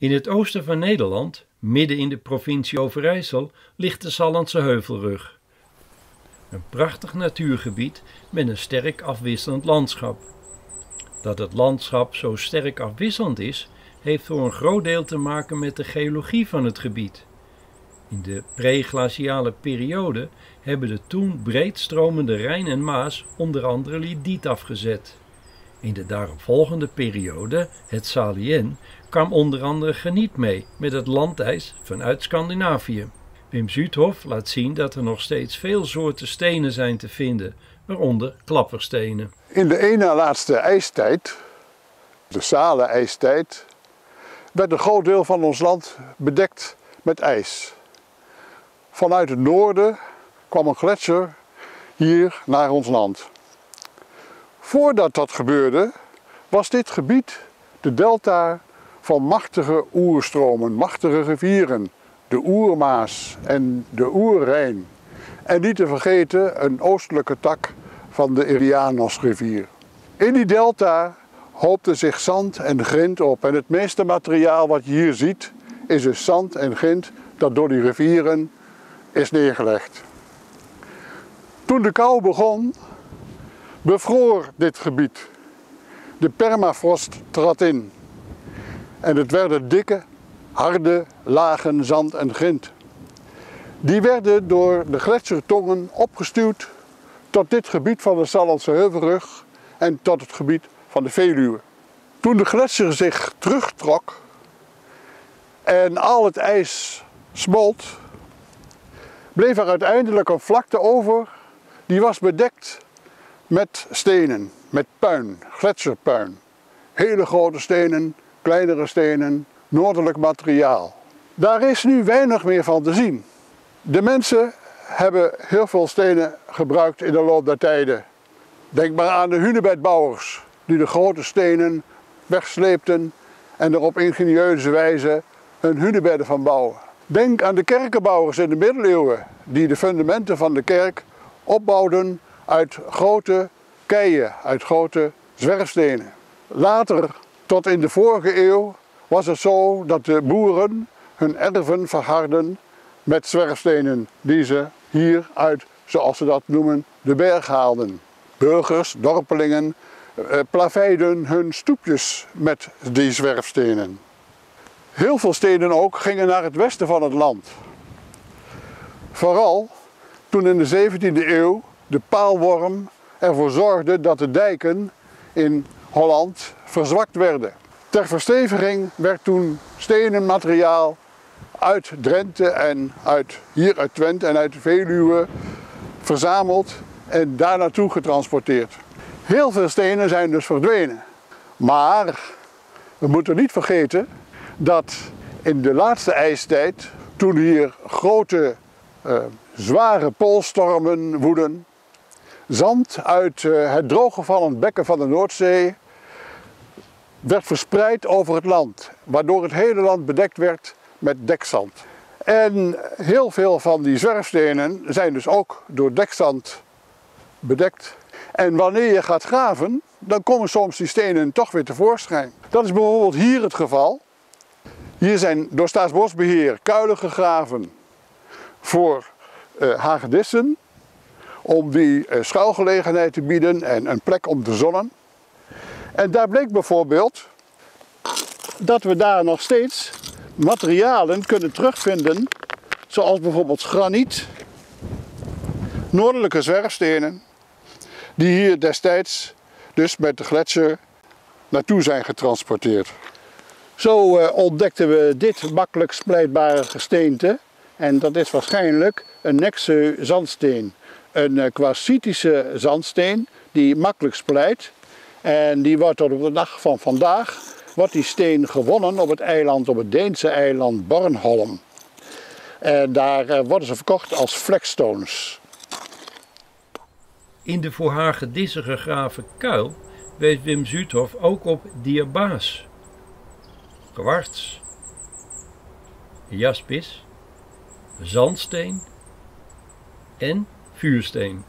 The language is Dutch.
In het oosten van Nederland, midden in de provincie Overijssel, ligt de Sallandse Heuvelrug. Een prachtig natuurgebied met een sterk afwisselend landschap. Dat het landschap zo sterk afwisselend is, heeft voor een groot deel te maken met de geologie van het gebied. In de preglaciale periode hebben de toen breedstromende Rijn en Maas onder andere lidiet afgezet. In de daaropvolgende periode, het Salien, kwam onder andere graniet mee met het landijs vanuit Scandinavië. Wim Zuidhof laat zien dat er nog steeds veel soorten stenen zijn te vinden, waaronder klapperstenen. In de ene laatste ijstijd, de Sale-ijstijd, werd een groot deel van ons land bedekt met ijs. Vanuit het noorden kwam een gletsjer hier naar ons land. Voordat dat gebeurde, was dit gebied de delta van machtige oerstromen, machtige rivieren, de Oermaas en de Oerrijn. En niet te vergeten een oostelijke tak van de Irianos-rivier. In die delta hoopte zich zand en grind op. En het meeste materiaal wat je hier ziet, is dus zand en grind dat door die rivieren is neergelegd. Toen de kou begon, bevroor dit gebied. De permafrost trad in. En het werden dikke, harde lagen zand en grind. Die werden door de gletsjertongen opgestuwd tot dit gebied van de Sallandse Heuvelrug en tot het gebied van de Veluwe. Toen de gletsjer zich terugtrok en al het ijs smolt, bleef er uiteindelijk een vlakte over die was bedekt met stenen, met puin, gletsjerpuin. Hele grote stenen, kleinere stenen, noordelijk materiaal. Daar is nu weinig meer van te zien. De mensen hebben heel veel stenen gebruikt in de loop der tijden. Denk maar aan de hunebedbouwers die de grote stenen wegsleepten en er op ingenieuze wijze hun hunebedden van bouwen. Denk aan de kerkenbouwers in de middeleeuwen die de fundamenten van de kerk opbouwden uit grote keien, uit grote zwerfstenen. Later, tot in de vorige eeuw, was het zo dat de boeren hun erven verharden met zwerfstenen die ze hier uit, zoals ze dat noemen, de berg haalden. Burgers, dorpelingen, eh, plaveiden hun stoepjes met die zwerfstenen. Heel veel steden ook gingen naar het westen van het land. Vooral toen in de 17e eeuw de paalworm ervoor zorgde dat de dijken in Holland verzwakt werden. Ter versteviging werd toen stenen materiaal uit Drenthe en uit, hier uit Twente en uit Veluwe verzameld en daar naartoe getransporteerd. Heel veel stenen zijn dus verdwenen. Maar we moeten niet vergeten dat in de laatste ijstijd, toen hier grote, uh, zware poolstormen woeden, zand uit uh, het drooggevallen bekken van de Noordzee werd verspreid over het land, waardoor het hele land bedekt werd met dekzand. En heel veel van die zwerfstenen zijn dus ook door dekzand bedekt. En wanneer je gaat graven, dan komen soms die stenen toch weer tevoorschijn. Dat is bijvoorbeeld hier het geval. Hier zijn door Staatsbosbeheer kuilen gegraven voor uh, hagedissen. Om die uh, schuilgelegenheid te bieden en een plek om te zonnen. En daar bleek bijvoorbeeld dat we daar nog steeds materialen kunnen terugvinden. Zoals bijvoorbeeld graniet, noordelijke zwerfstenen. Die hier destijds dus met de gletsjer naartoe zijn getransporteerd. Zo uh, ontdekten we dit makkelijk splijtbare gesteente. En dat is waarschijnlijk een Nexeu zandsteen. Een uh, kwarcitische zandsteen die makkelijk splijt. En die wordt tot op de dag van vandaag wordt die steen gewonnen op het eiland, op het Deense eiland Bornholm. En daar uh, worden ze verkocht als flexstones. In de voor haar gegraven kuil wees Wim Zuidhof ook op diabaas kwarts, jaspis, zandsteen en vuursteen.